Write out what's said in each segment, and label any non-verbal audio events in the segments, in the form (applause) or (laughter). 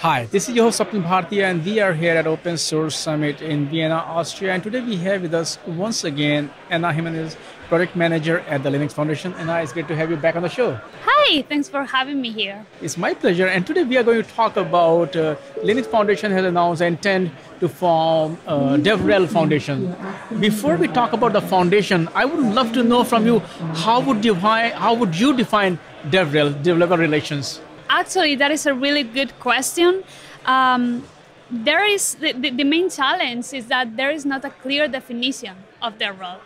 Hi, this is your host Swapnil Bhartiya, and we are here at Open Source Summit in Vienna, Austria. And today we have with us once again Ana Jimenez, Project Manager at the Linux Foundation. Ana, it's great to have you back on the show. Hi, thanks for having me here. It's my pleasure. And today we are going to talk about uh, Linux Foundation has announced intent to form uh, DevRel Foundation. Before we talk about the foundation, I would love to know from you how would define how would you define DevRel, developer relations? Actually, that is a really good question. Um, there is the, the, main challenge is that there is not a clear definition of their role.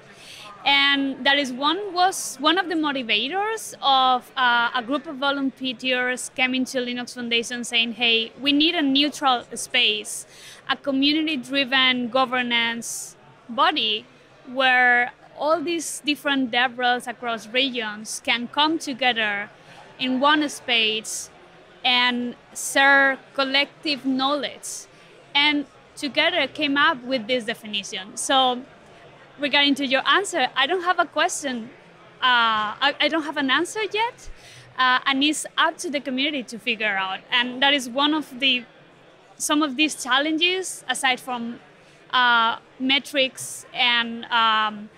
And that is one was one of the motivators of uh, a group of volunteers coming to Linux Foundation saying, "Hey, we need a neutral space, a community-driven governance body where all these different dev roles across regions can come together in one space and share collective knowledge. And together came up with this definition. So regarding to your answer, I don't have a question. Uh, I, I, don't have an answer yet. Uh, and it's up to the community to figure out. And that is one of the some of these challenges, aside from uh, metrics and um,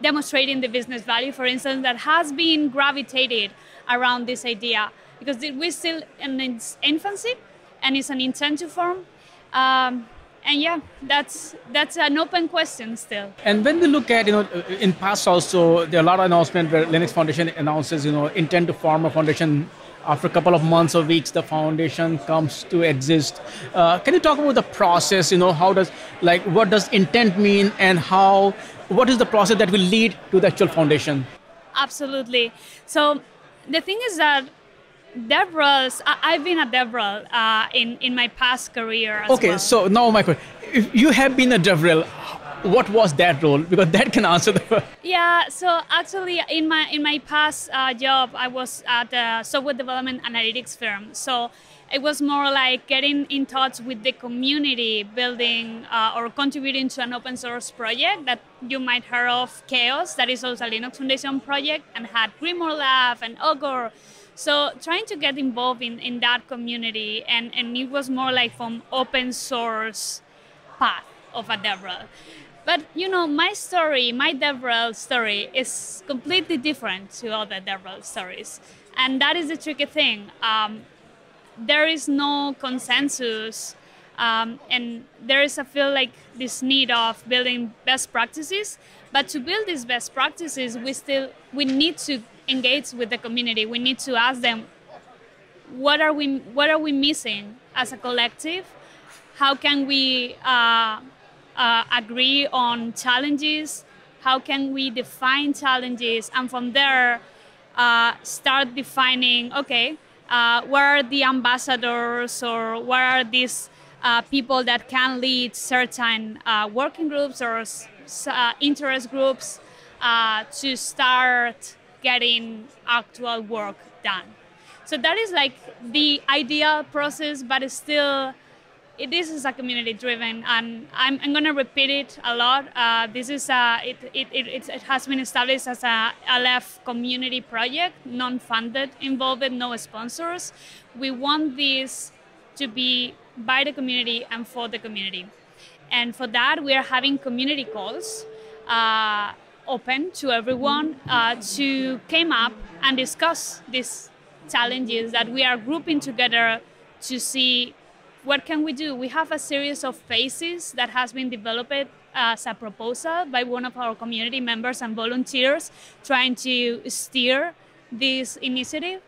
demonstrating the business value, for instance, that has been gravitated around this idea because we're still in its infancy and it's an intent to form. Um, and yeah, that's that's an open question still. And when we look at you know in past also there are a lot of announcements where Linux Foundation announces you know intent to form a foundation. After a couple of months or weeks, the foundation comes to exist. Uh, can you talk about the process? You know, how does like what does intent mean, and how what is the process that will lead to the actual foundation? Absolutely. So the thing is that DevRels, I, have been a DevRel uh, in, in my past career Okay, well. so now my question, if you have been a DevRel, what was that role? Because that can answer the. (laughs) Yeah, so actually, in my in my past uh, job, I was at a software development analytics firm. So it was more like getting in touch with the community, building uh, or contributing to an open source project that you might hear of, CHAOSS, that is also a Linux Foundation project, and had GrimoireLab and Augur. So trying to get involved in, in that community, and, and it was more like from open source path of a DevRel. But you know, my story, my DevRel story, is completely different to other DevRel stories, and that is the tricky thing. Um, there is no consensus, um, and there is, I feel like, this need of building best practices. But to build these best practices, we still we need to engage with the community. We need to ask them, what are we, what are we missing as a collective? How can we uh, uh, agree on challenges? How can we define challenges? And from there, uh, start defining, okay, uh, where are the ambassadors or where are these uh, people that can lead certain uh, working groups or interest groups to start getting actual work done. So that is like the ideal process, but it's still, it is a community driven, and I'm, I'm going to repeat it a lot. Uh, this is a, it, it, it, it has been established as a LF community project, non funded, involved, no sponsors. We want this to be by the community and for the community. And for that, we are having community calls. Uh, open to everyone uh, to came up and discuss these challenges that we are grouping together to see what can we do. We have a series of phases that has been developed as a proposal by one of our community members and volunteers trying to steer this initiative.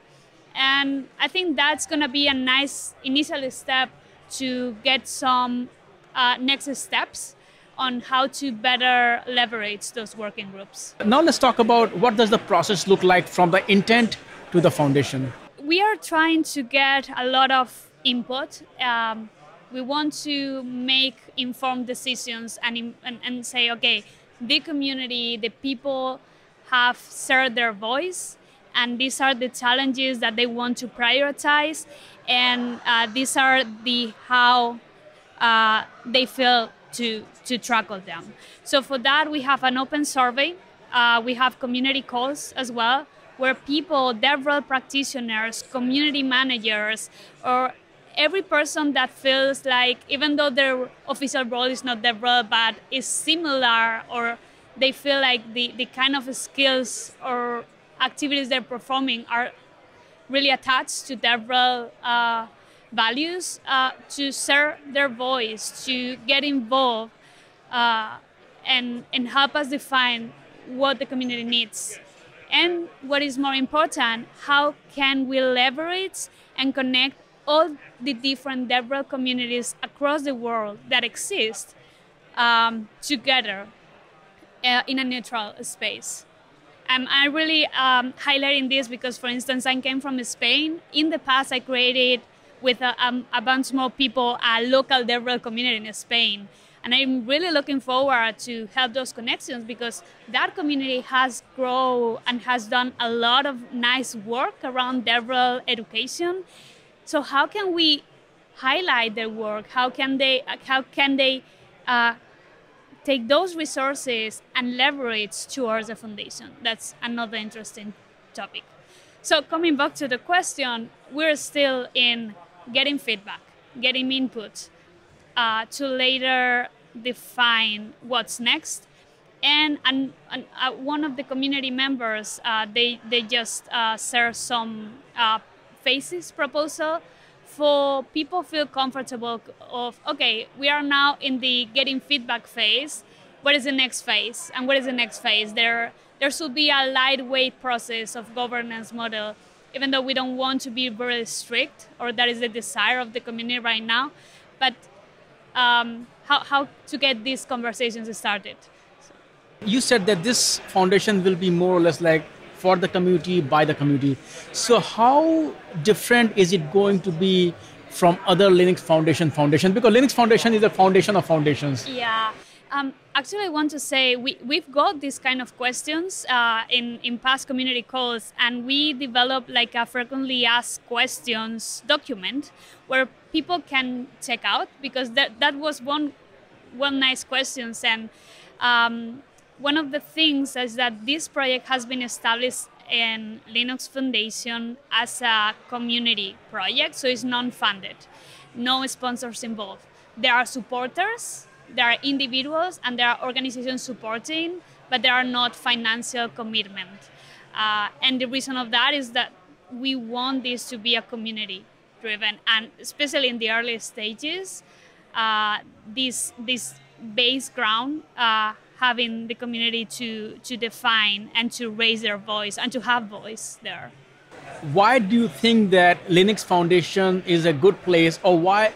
And I think that's going to be a nice initial step to get some uh, next steps on how to better leverage those working groups. Now let's talk about what does the process look like from the intent to the foundation. We are trying to get a lot of input. Um, we want to make informed decisions and, and, and say, okay, the community, the people have shared their voice and these are the challenges that they want to prioritize and uh, these are the how uh, they feel to, to tackle them. So for that, we have an open survey. Uh, we have community calls as well, where people, DevRel practitioners, community managers, or every person that feels like, even though their official role is not DevRel, but is similar, or they feel like the, the kind of skills or activities they're performing are really attached to DevRel uh, values, uh, to share their voice, to get involved, uh, and, and help us define what the community needs. And what is more important, how can we leverage and connect all the different DevRel communities across the world that exist um, together uh, in a neutral space. Um, I'm really um, highlighting this because, for instance, I came from Spain. In the past, I created with a, um, a bunch more people a local DevRel community in Spain. And I'm really looking forward to help those connections because that community has grown and has done a lot of nice work around DevRel education. So how can we highlight their work? How can they how can they uh, take those resources and leverage towards the foundation? That's another interesting topic. So coming back to the question, we're still in getting feedback, getting input uh, to later define what's next. And, and, and uh, one of the community members, uh, they, they just uh, share some uh, phases proposal for people feel comfortable of okay we are now in the getting feedback phase. What is the next phase? And what is the next phase? There there should be a lightweight process of governance model even though we don't want to be very strict or that is the desire of the community right now. But um, how, how to get these conversations started. You said that this foundation will be more or less like for the community by the community. So how different is it going to be from other linux foundation foundations because linux foundation is a foundation of foundations. Yeah. Um, actually, I want to say we, we've got these kind of questions uh, in, in past community calls, and we developed like a frequently asked questions document where people can check out because that, that was one, one nice questions. And um, one of the things is that this project has been established in Linux Foundation as a community project, so it's non-funded, no sponsors involved. There are supporters, there are individuals, and there are organizations supporting, but there are not financial commitment. Uh, and the reason of that is that we want this to be a community driven, and especially in the early stages, uh, this this base ground uh, having the community to to define and to raise their voice and to have voice there. Why do you think that linux foundation is a good place or why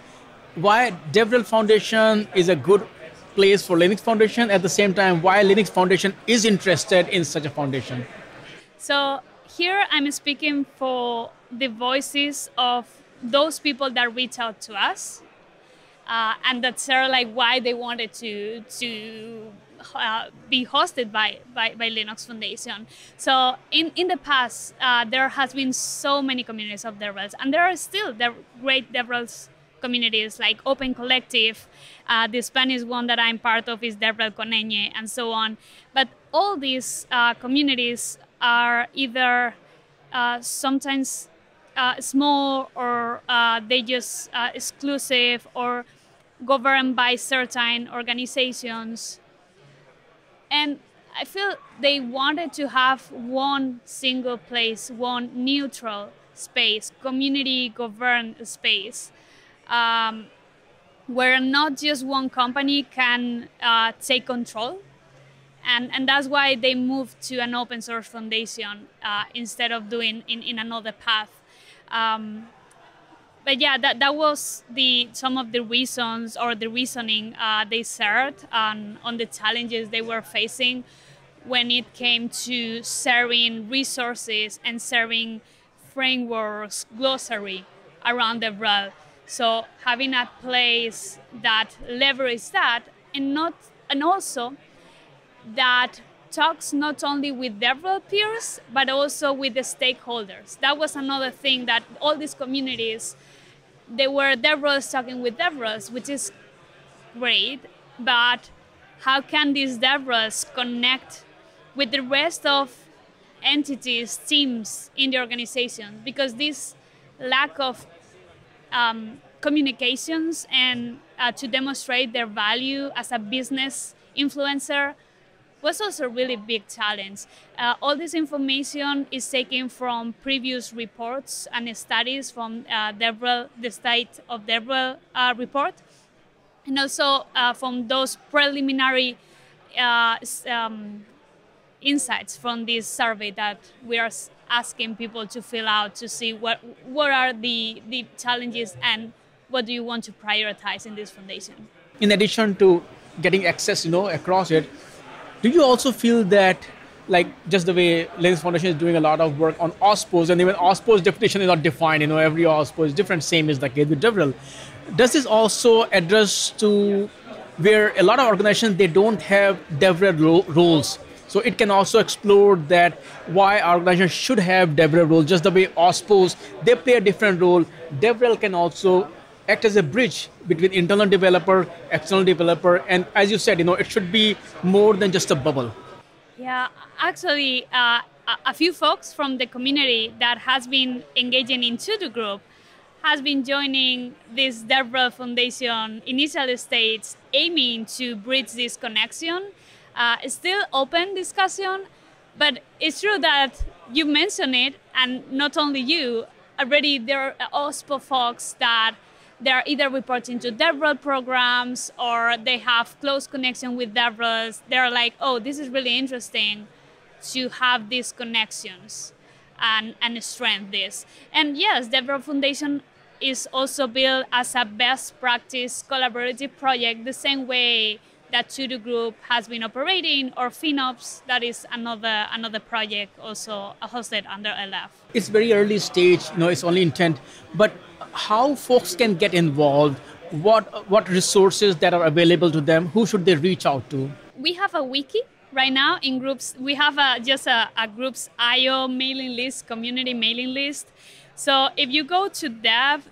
why devrel foundation is a good place for linux foundation? At the same time why linux foundation is interested in such a foundation? So here i'm speaking for the voices of those people that reach out to us uh, and that's sort of like why they wanted to to uh, be hosted by, by, by, Linux Foundation. So in, in the past, uh, there has been so many communities of DevRels, and there are still there great DevRels communities like Open Collective, uh, the Spanish one that I'm part of is DevRel con Ñ, and so on. But all these uh, communities are either uh, sometimes small or they just exclusive or governed by certain organizations. And I feel they wanted to have one single place, one neutral space, community governed space, um, where not just one company can uh, take control. And, and that's why they moved to an open source foundation uh, instead of doing in, in another path. Um, but yeah, that, that was the some of the reasons or the reasoning uh, they shared on, on the challenges they were facing when it came to sharing resources and sharing frameworks, glossary around the world. So having a place that leverages that and not and also that talks not only with DevRel peers but also with the stakeholders. That was another thing that all these communities they were DevRels talking with DevRels, which is great, but how can these DevRels connect with the rest of entities, teams in the organization? Because this lack of um, communications and uh, to demonstrate their value as a business influencer was also a really big challenge. Uh, all this information is taken from previous reports and studies from uh, the State of DevRel uh, report, and also uh, from those preliminary uh, um, insights from this survey that we are asking people to fill out to see what what are the, the challenges and what do you want to prioritize in this foundation. In addition to getting access, you know, across it, do you also feel that like just the way Linux Foundation is doing a lot of work on OSPOs, and even OSPO's definition is not defined. You know, every OSPO is different. Same as the case with DevRel. Does this also address to where a lot of organizations they don't have DevRel ro- roles? So it can also explore that why organizations should have DevRel roles. Just the way OSPOs they play a different role. DevRel can also act as a bridge between internal developer, external developer, and as you said, you know, it should be more than just a bubble. Yeah, actually, uh, a few folks from the community that has been engaging into the group has been joining this DevRel Foundation initial stage, aiming to bridge this connection. Uh, it's still open discussion, but it's true that you mentioned it, and not only you. Already, there are OSPO folks that they're either reporting to DevRel programs or they have close connection with DevRels. They're like, oh, this is really interesting to have these connections and, and strengthen this. And yes, DevRel Foundation is also built as a best practice collaborative project the same way that TODO Group has been operating, or FinOps, that is another another project also hosted under LF. It's very early stage, you know, it's only intent, but how folks can get involved, what what resources that are available to them, who should they reach out to? We have a wiki right now in groups. We have a, just a, a groups IO mailing list, community mailing list. So if you go to dev-rel.org,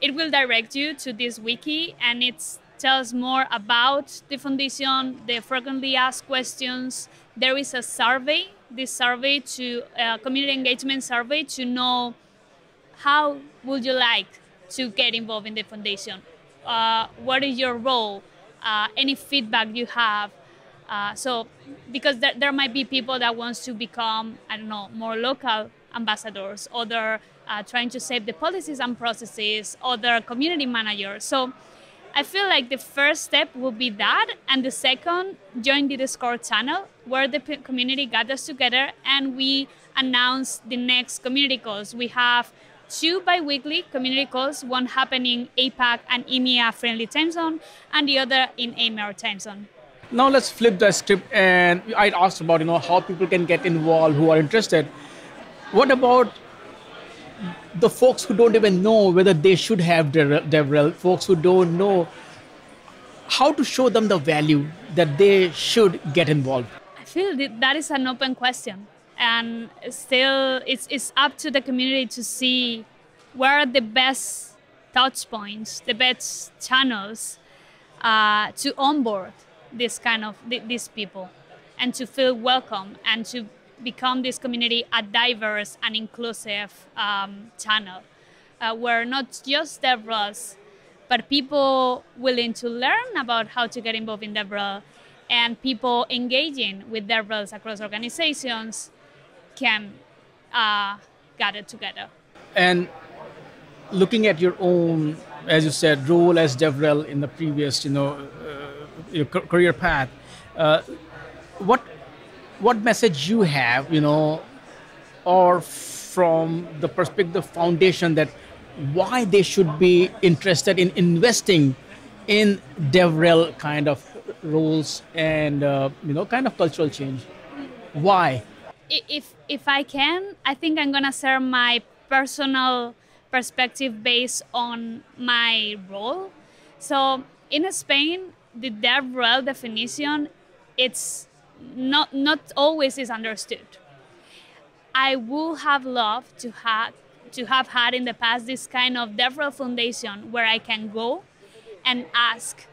it will direct you to this wiki and it tells more about the foundation, the frequently asked questions. There is a survey this survey to uh, community engagement survey to know how would you like to get involved in the foundation? Uh, what is your role? Uh, any feedback you have? Uh, so because there, there might be people that wants to become i don't know more local ambassadors other uh, trying to save the policies and processes other community managers. So I feel like the first step will be that, and the second, join the Discord channel where the community gathers together and we announce the next community calls. We have two bi-weekly community calls, one happening APAC and EMEA friendly time zone, and the other in AMER time zone. Now let's flip the script, and I asked about you know how people can get involved who are interested. What about the folks who don't even know whether they should have DevRel, folks who don't know how to show them the value that they should get involved? I feel that, that is an open question. And still, it's, it's up to the community to see where are the best touch points, the best channels uh, to onboard this kind of these people and to feel welcome and to become this community a diverse and inclusive um, channel uh, where not just DevRels, but people willing to learn about how to get involved in DevRel and people engaging with DevRels across organizations can uh, gather together. And looking at your own, as you said, role as DevRel in the previous, you know, uh, your career path, uh, what what message you have, you know, or from the perspective foundation that why they should be interested in investing in DevRel kind of rules and uh, you know kind of cultural change. Why? If if I can, I think I'm gonna share my personal perspective based on my role. So in Spain, the DevRel definition, it's not not always is understood. I would have loved to have to have had in the past this kind of DevRel foundation where I can go and ask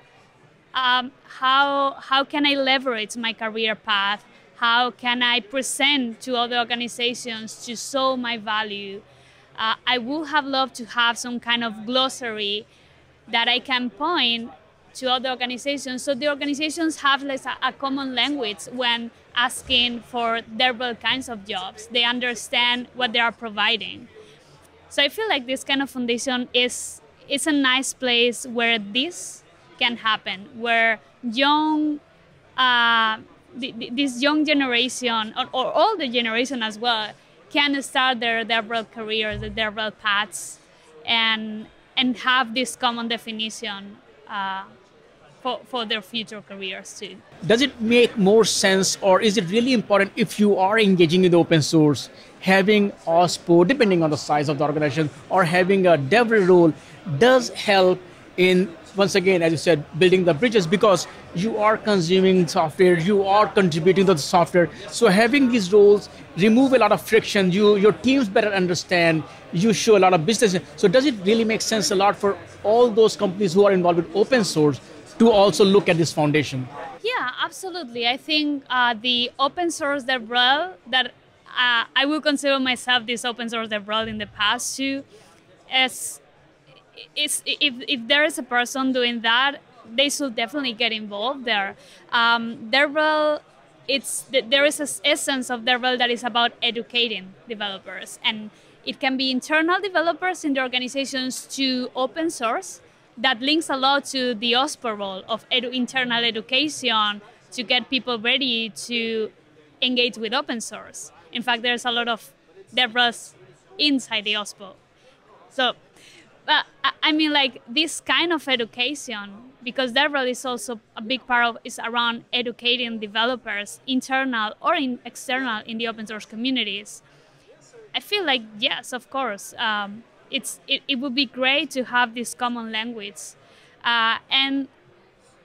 um, how how can I leverage my career path? How can I present to other organizations to show my value? uh, I would have loved to have some kind of glossary that I can point to other organizations so the organizations have like a, a common language when asking for several kinds of jobs. They understand what they are providing. So I feel like this kind of foundation is is a nice place where this can happen, where young uh, this young generation or, or all the generation as well can start their several careers, their several paths, and and have this common definition uh, for, for their future careers too. Does it make more sense, or is it really important if you are engaging in open source, having OSPO, depending on the size of the organization, or having a dev role, does help in once again, as you said, building the bridges because you are consuming software, you are contributing to the software. So having these roles remove a lot of friction. You your teams better understand. You show a lot of business. So does it really make sense a lot for all those companies who are involved with open source to also look at this foundation? Yeah, absolutely. I think uh, the open source DevRel that uh, I will consider myself this open source DevRel in the past too, as is if, if there is a person doing that, they should definitely get involved there. Um, DevRel, it's there is an essence of DevRel that is about educating developers, and it can be internal developers in the organizations to open source. That links a lot to the OSPO role of edu- internal education to get people ready to engage with open source. In fact, there's a lot of DevRels inside the OSPO. So but I mean, like this kind of education, because DevRel is also a big part of is around educating developers, internal or in external, in the open source communities. I feel like yes, of course, um, it's it, it would be great to have this common language, uh, and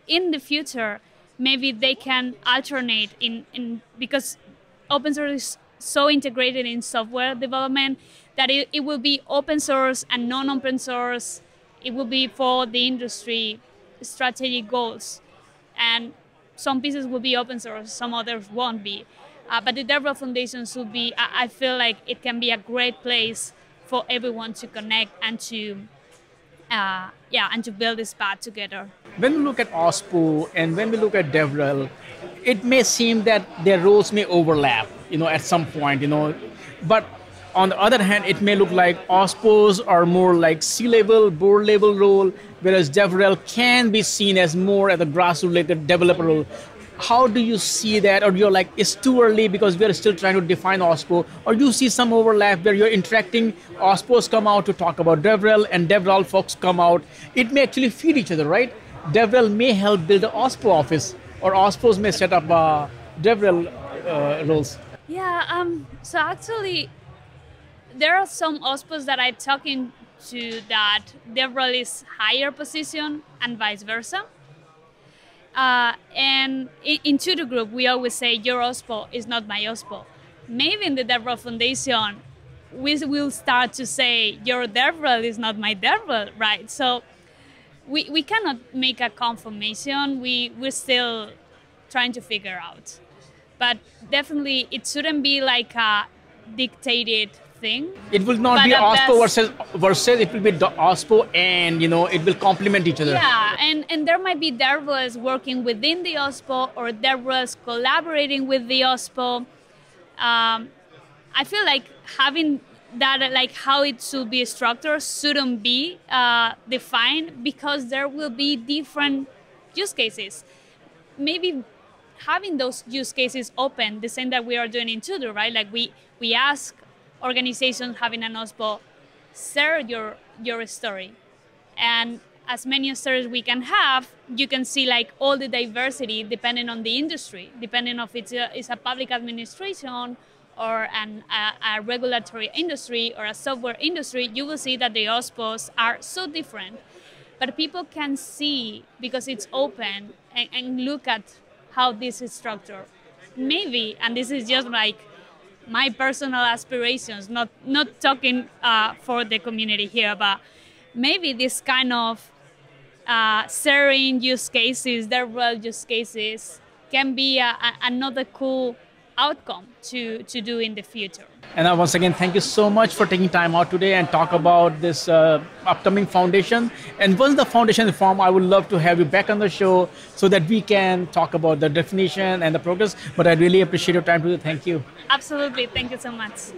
in the future, maybe they can alternate in in because open source is so integrated in software development that it, it will be open source and non-open source. It will be for the industry strategic goals. And some pieces will be open source, some others won't be. Uh, but the DevRel Foundation should be, I, I, feel like it can be a great place for everyone to connect and to, uh, yeah, and to build this path together. When we look at OSPO and when we look at DevRel, it may seem that their roles may overlap, you know, at some point, you know, but on the other hand, it may look like OSPOs are more like C-level, board level role, whereas DevRel can be seen as more at the grassroots developer role. How do you see that? Or you're like, it's too early because we're still trying to define OSPO? Or you see some overlap where you're interacting, OSPOs come out to talk about DevRel and DevRel folks come out. It may actually feed each other, right? DevRel may help build an OSPO office, or OSPOs may set up uh, DevRel uh, roles. Yeah, um, so actually, there are some OSPOs that I'm talking to that devrel is higher position and vice versa. Uh, and in, in Group, we always say your OSPO is not my OSPO. Maybe in the DevRel Foundation, we will start to say your DevRel is not my DevRel, right? So we, we cannot make a confirmation. We, we're still trying to figure out. But definitely, it shouldn't be like a dictated thing. It will not be OSPO versus versus. It will be the OSPO, and you know it will complement each other. Yeah, and and there might be DevRels working within the OSPO or DevRels collaborating with the OSPO. Um, I feel like having that like how it should be structured shouldn't be uh, defined because there will be different use cases. Maybe having those use cases open, the same that we are doing in TODO, right? Like we we ask organizations having an OSPO share your your story, and as many stories we can have, you can see like all the diversity depending on the industry, depending if it's a, it's a public administration or an, a, a, regulatory industry or a software industry, you will see that the OSPOs are so different. But people can see because it's open and, and look at how this is structured. Maybe, and this is just like my personal aspirations, not not talking uh, for the community here, but maybe this kind of uh, sharing use cases, their real use cases, can be a, a, another cool outcome to, to do in the future. And uh, once again, thank you so much for taking time out today and talk about this uh, upcoming foundation. And once the foundation is formed, I would love to have you back on the show so that we can talk about the definition and the progress. But I really appreciate your time today. Thank you. Absolutely. Thank you so much.